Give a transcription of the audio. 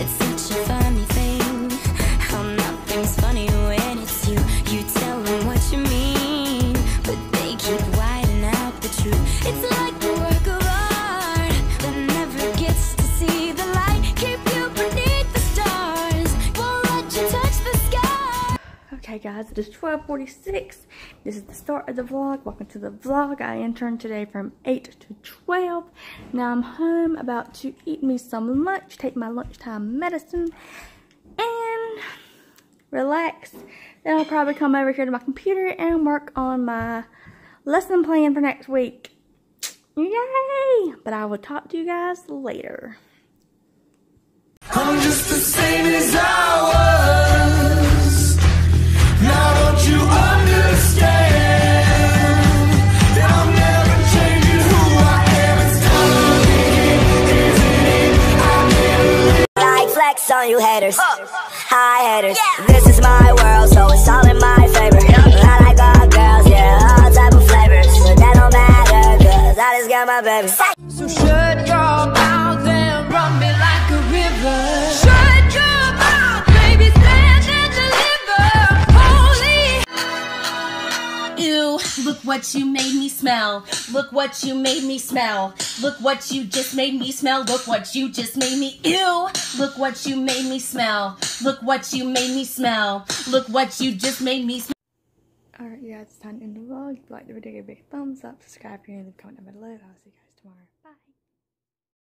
It's such a fun. Guys. It is 1246. This is the start of the vlog. Welcome to the vlog. I interned today from 8 to 12. Now I'm home about to eat me some lunch, take my lunchtime medicine, and relax. Then I'll probably come over here to my computer and work on my lesson plan for next week. Yay! But I will talk to you guys later. I'm just the same as I Flex on you haters. Hi haters. This is my world, so it's all in my favor. I like all girls, yeah, all type of flavors. But that don't matter, cause I just got my baby. So shut your look what you made me smell. Look what you made me smell. Look what you just made me smell. Look what you just made me. Ew, look what you made me smell. Look what you made me smell. Look what you just made me smell. Alright, yeah, it's time to end the vlog. If you the video, give a big thumbs up, subscribe here, and leave a comment down below. I'll see you guys tomorrow.